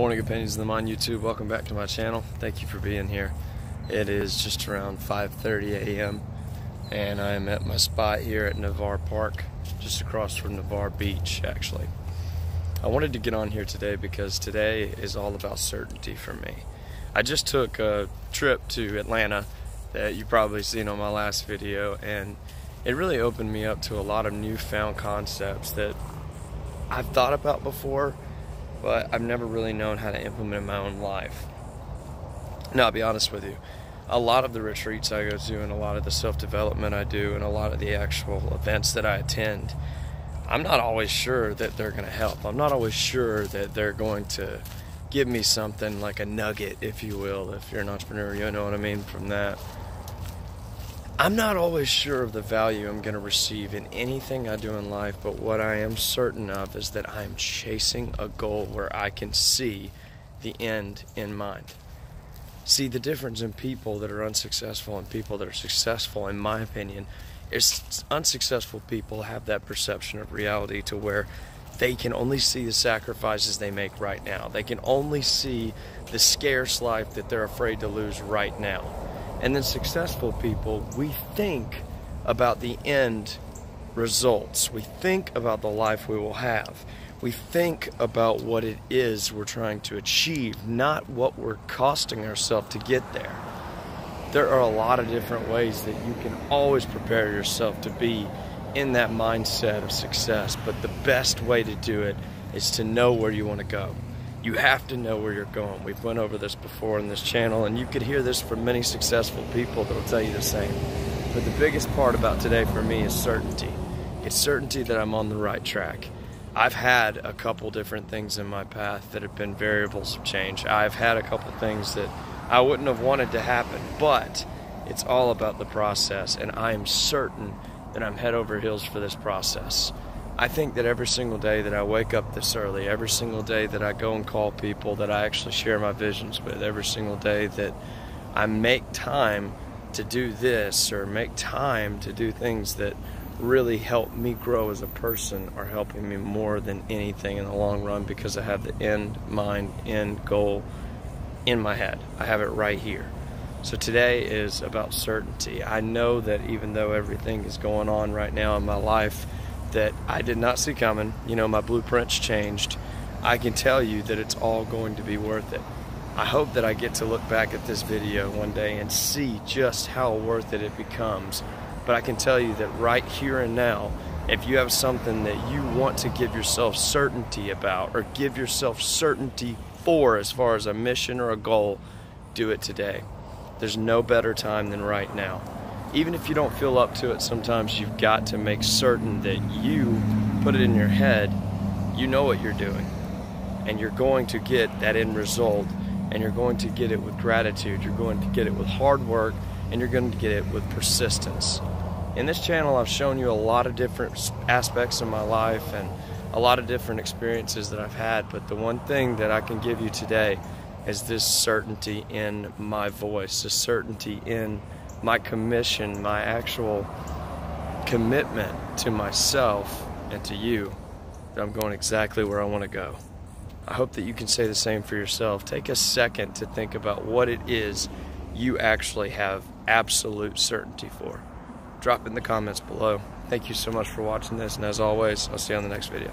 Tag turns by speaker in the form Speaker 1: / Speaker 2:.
Speaker 1: morning, Opinions of the Mind YouTube. Welcome back to my channel. Thank you for being here. It is just around 5.30 a.m. and I am at my spot here at Navarre Park, just across from Navarre Beach, actually. I wanted to get on here today because today is all about certainty for me. I just took a trip to Atlanta that you probably seen on my last video and it really opened me up to a lot of newfound concepts that I've thought about before but I've never really known how to implement in my own life. Now, I'll be honest with you, a lot of the retreats I go to and a lot of the self development I do and a lot of the actual events that I attend, I'm not always sure that they're going to help. I'm not always sure that they're going to give me something like a nugget, if you will. If you're an entrepreneur, you know what I mean from that. I'm not always sure of the value I'm going to receive in anything I do in life, but what I am certain of is that I'm chasing a goal where I can see the end in mind. See, the difference in people that are unsuccessful and people that are successful, in my opinion, is unsuccessful people have that perception of reality to where they can only see the sacrifices they make right now. They can only see the scarce life that they're afraid to lose right now and then successful people, we think about the end results. We think about the life we will have. We think about what it is we're trying to achieve, not what we're costing ourselves to get there. There are a lot of different ways that you can always prepare yourself to be in that mindset of success, but the best way to do it is to know where you want to go you have to know where you're going. We've went over this before in this channel, and you could hear this from many successful people that'll tell you the same. But the biggest part about today for me is certainty. It's certainty that I'm on the right track. I've had a couple different things in my path that have been variables of change. I've had a couple things that I wouldn't have wanted to happen, but it's all about the process, and I am certain that I'm head over heels for this process. I think that every single day that I wake up this early, every single day that I go and call people that I actually share my visions with, every single day that I make time to do this or make time to do things that really help me grow as a person are helping me more than anything in the long run because I have the end mind, end goal in my head. I have it right here. So today is about certainty. I know that even though everything is going on right now in my life, that I did not see coming. You know, my blueprints changed. I can tell you that it's all going to be worth it. I hope that I get to look back at this video one day and see just how worth it it becomes. But I can tell you that right here and now, if you have something that you want to give yourself certainty about or give yourself certainty for as far as a mission or a goal, do it today. There's no better time than right now even if you don't feel up to it, sometimes you've got to make certain that you put it in your head, you know what you're doing, and you're going to get that end result, and you're going to get it with gratitude, you're going to get it with hard work, and you're going to get it with persistence. In this channel, I've shown you a lot of different aspects of my life and a lot of different experiences that I've had, but the one thing that I can give you today is this certainty in my voice, this certainty in my commission, my actual commitment to myself and to you that I'm going exactly where I want to go. I hope that you can say the same for yourself. Take a second to think about what it is you actually have absolute certainty for. Drop in the comments below. Thank you so much for watching this, and as always, I'll see you on the next video.